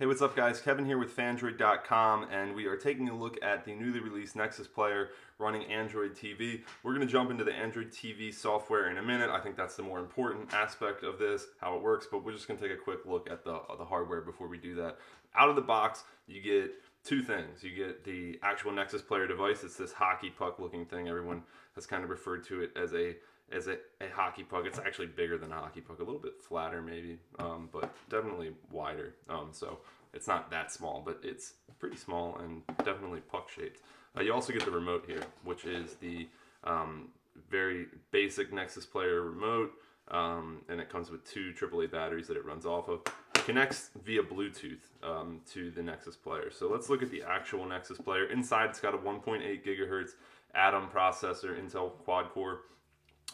Hey, what's up, guys? Kevin here with Phandroid.com and we are taking a look at the newly released Nexus player running Android TV. We're going to jump into the Android TV software in a minute. I think that's the more important aspect of this, how it works, but we're just going to take a quick look at the, the hardware before we do that. Out of the box, you get two things. You get the actual Nexus player device. It's this hockey puck looking thing. Everyone has kind of referred to it as a as a, a hockey puck. It's actually bigger than a hockey puck, a little bit flatter maybe, um, but definitely wider. Um, so it's not that small, but it's pretty small and definitely puck shaped. Uh, you also get the remote here, which is the um, very basic Nexus player remote, um, and it comes with two AAA batteries that it runs off of. It connects via Bluetooth um, to the Nexus player. So let's look at the actual Nexus player. Inside, it's got a 1.8 gigahertz Atom processor, Intel quad core.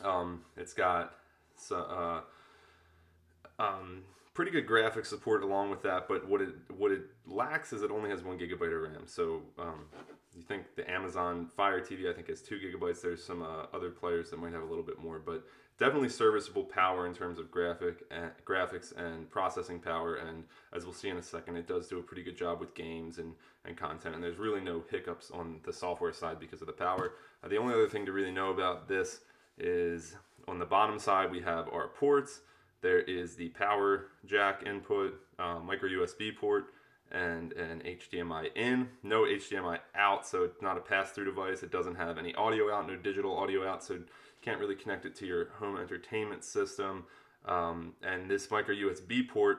Um, it's got uh, um, pretty good graphic support along with that, but what it what it lacks is it only has one gigabyte of RAM. So um, you think the Amazon Fire TV I think has two gigabytes. There's some uh, other players that might have a little bit more, but definitely serviceable power in terms of graphic and, graphics and processing power. And as we'll see in a second, it does do a pretty good job with games and and content. And there's really no hiccups on the software side because of the power. Uh, the only other thing to really know about this is on the bottom side we have our ports. There is the power jack input, uh, micro USB port, and an HDMI in. No HDMI out, so it's not a pass-through device. It doesn't have any audio out, no digital audio out, so can't really connect it to your home entertainment system. Um, and this micro USB port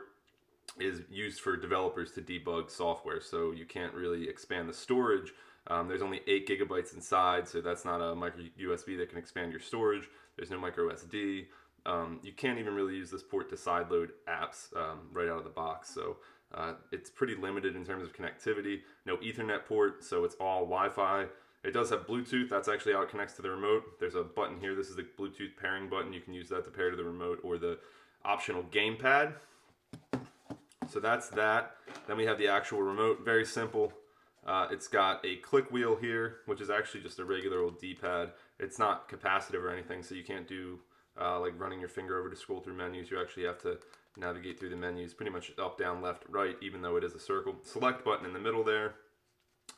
is used for developers to debug software, so you can't really expand the storage um, there's only 8 gigabytes inside, so that's not a micro USB that can expand your storage. There's no micro SD. Um, you can't even really use this port to sideload apps um, right out of the box. So uh, it's pretty limited in terms of connectivity. No Ethernet port, so it's all Wi-Fi. It does have Bluetooth. That's actually how it connects to the remote. There's a button here. This is the Bluetooth pairing button. You can use that to pair to the remote or the optional gamepad. So that's that. Then we have the actual remote. Very simple. Uh, it's got a click wheel here, which is actually just a regular old D-pad. It's not capacitive or anything, so you can't do uh, like running your finger over to scroll through menus. You actually have to navigate through the menus pretty much up, down, left, right, even though it is a circle. Select button in the middle there.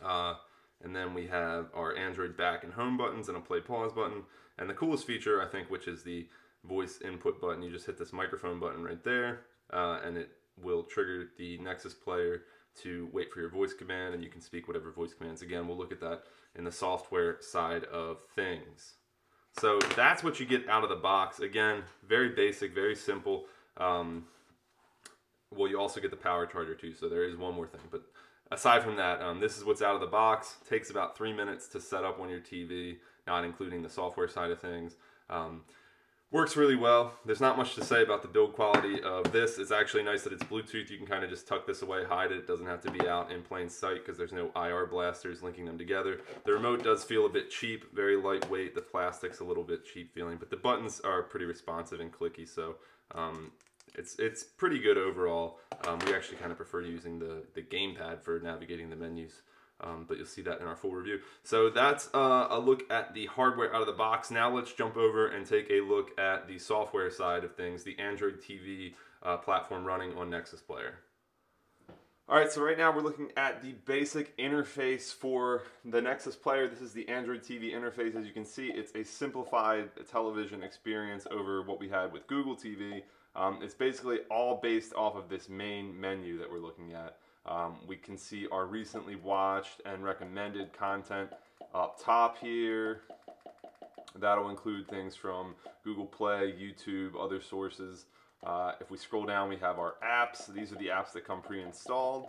Uh, and then we have our Android back and home buttons and a play pause button. And the coolest feature, I think, which is the voice input button. You just hit this microphone button right there, uh, and it will trigger the Nexus player to wait for your voice command and you can speak whatever voice commands. Again, we'll look at that in the software side of things. So that's what you get out of the box. Again, very basic, very simple. Um, well, you also get the power charger too, so there is one more thing. But aside from that, um, this is what's out of the box. Takes about three minutes to set up on your TV, not including the software side of things. Um, Works really well. There's not much to say about the build quality of this. It's actually nice that it's Bluetooth. You can kind of just tuck this away, hide it. It doesn't have to be out in plain sight because there's no IR blasters linking them together. The remote does feel a bit cheap, very lightweight. The plastic's a little bit cheap feeling, but the buttons are pretty responsive and clicky, so um, it's it's pretty good overall. Um, we actually kind of prefer using the, the gamepad for navigating the menus. Um, but you'll see that in our full review. So that's uh, a look at the hardware out of the box. Now let's jump over and take a look at the software side of things, the Android TV uh, platform running on Nexus Player. All right, so right now we're looking at the basic interface for the Nexus Player. This is the Android TV interface. As you can see, it's a simplified television experience over what we had with Google TV. Um, it's basically all based off of this main menu that we're looking at. Um, we can see our recently watched and recommended content up top here. That'll include things from Google Play, YouTube, other sources. Uh, if we scroll down, we have our apps. These are the apps that come pre-installed.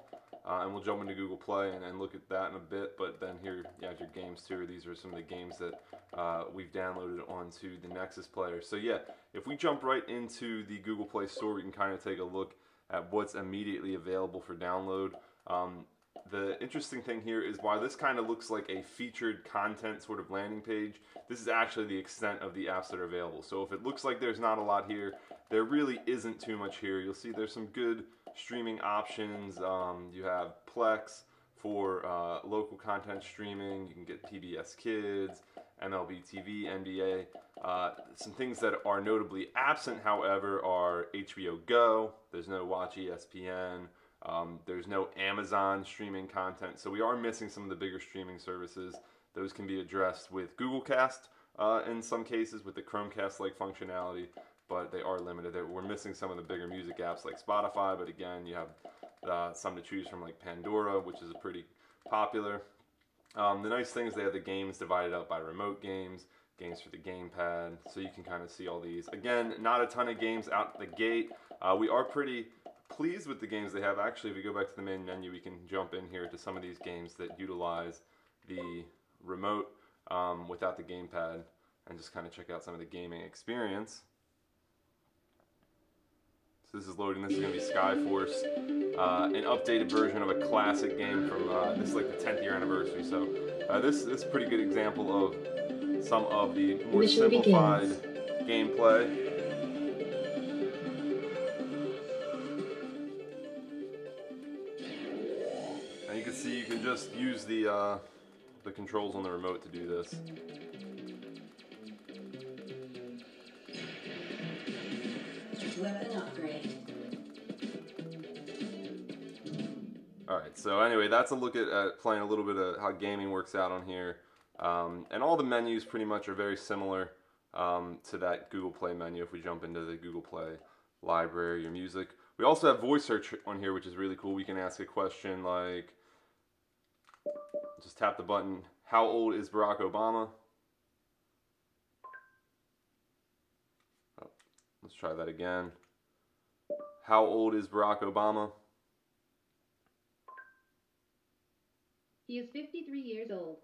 Uh, and we'll jump into Google Play and, and, look at that in a bit. But then here, you have your games too. These are some of the games that uh, we've downloaded onto the Nexus player. So yeah, if we jump right into the Google Play Store, we can kind of take a look at what's immediately available for download. Um, the interesting thing here is while this kind of looks like a featured content sort of landing page, this is actually the extent of the apps that are available. So if it looks like there's not a lot here, there really isn't too much here. You'll see there's some good streaming options. Um, you have Plex for uh, local content streaming. You can get PBS Kids, MLB TV, NBA. Uh, some things that are notably absent, however, are HBO Go. There's no Watch ESPN. Um, there's no Amazon streaming content, so we are missing some of the bigger streaming services. Those can be addressed with Google Cast uh, in some cases with the Chromecast-like functionality, but they are limited. We're missing some of the bigger music apps like Spotify, but again, you have uh, some to choose from like Pandora, which is a pretty popular. Um, the nice thing is they have the games divided up by remote games, games for the gamepad, so you can kind of see all these. Again, not a ton of games out the gate. Uh, we are pretty pleased with the games they have. Actually, if we go back to the main menu, we can jump in here to some of these games that utilize the remote um, without the gamepad and just kind of check out some of the gaming experience. So this is loading. This is going to be Skyforce, uh, an updated version of a classic game from uh, this is like the 10th year anniversary. So uh, this, this is a pretty good example of some of the more Mission simplified begins. gameplay. And you can see you can just use the uh, the controls on the remote to do this. Weapon upgrade. Alright, so anyway, that's a look at, playing a little bit of how gaming works out on here. Um, and all the menus pretty much are very similar um, to that Google Play menu if we jump into the Google Play library, your music. We also have voice search on here, which is really cool. We can ask a question like, just tap the button, how old is Barack Obama? Let's try that again. How old is Barack Obama? He is 53 years old.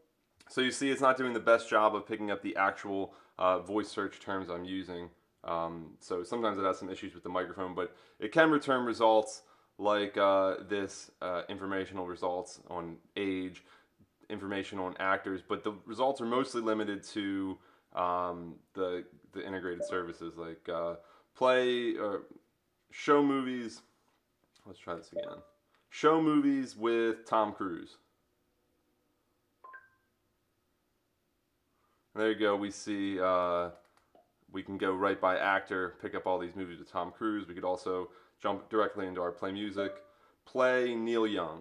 So you see it's not doing the best job of picking up the actual uh, voice search terms I'm using. Um, so sometimes it has some issues with the microphone, but it can return results like uh, this uh, informational results on age, information on actors, but the results are mostly limited to um, the the integrated services like uh, play or show movies. Let's try this again. Show movies with Tom Cruise. There you go. We see uh, we can go right by actor, pick up all these movies with Tom Cruise. We could also jump directly into our play music. Play Neil Young.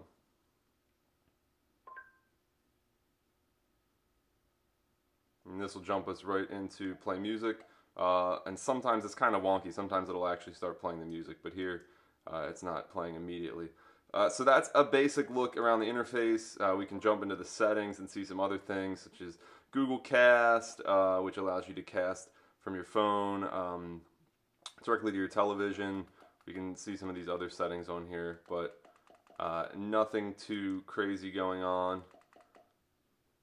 And this will jump us right into play music. Uh, and sometimes it's kind of wonky. Sometimes it'll actually start playing the music, but here uh, it's not playing immediately. Uh, so that's a basic look around the interface. Uh, we can jump into the settings and see some other things such as Google Cast, uh, which allows you to cast from your phone um, directly to your television. We can see some of these other settings on here, but uh, nothing too crazy going on.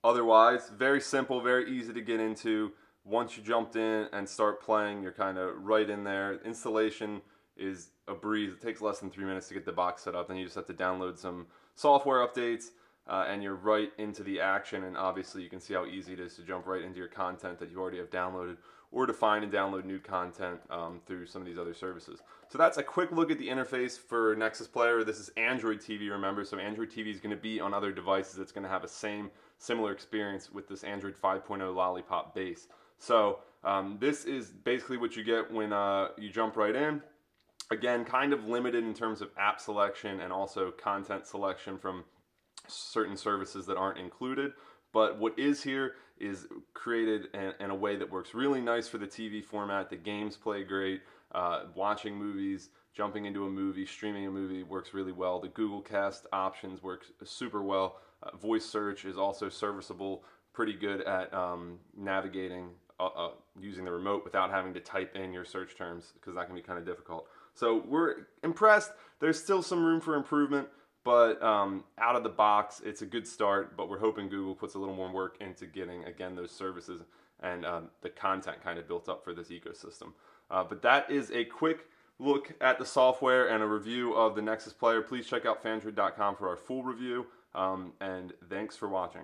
Otherwise, very simple, very easy to get into. Once you jumped in and start playing, you're kind of right in there. Installation is a breeze. It takes less than three minutes to get the box set up. Then you just have to download some software updates, uh, and you're right into the action. And obviously, you can see how easy it is to jump right into your content that you already have downloaded, or to find and download new content um, through some of these other services. So that's a quick look at the interface for Nexus Player. This is Android TV, remember. So Android TV is going to be on other devices. It's going to have a same similar experience with this Android 5.0 Lollipop base. So um, this is basically what you get when uh, you jump right in. Again, kind of limited in terms of app selection and also content selection from certain services that aren't included. But what is here is created in, in a way that works really nice for the TV format. The games play great. Uh, watching movies, jumping into a movie, streaming a movie works really well. The Google Cast options work super well. Uh, voice search is also serviceable, pretty good at um, navigating uh, uh, using the remote without having to type in your search terms because that can be kind of difficult. So we're impressed. There's still some room for improvement, but um, out of the box, it's a good start. But we're hoping Google puts a little more work into getting again those services and um, the content kind of built up for this ecosystem. Uh, but that is a quick look at the software and a review of the Nexus Player. Please check out Phandroid.com for our full review. Um, and thanks for watching.